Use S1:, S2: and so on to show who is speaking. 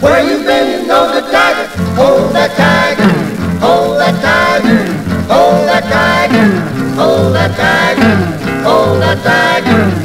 S1: Where you been, you know the tiger. Hold that tiger, hold that tiger, hold that tiger, hold that tiger, hold that tiger.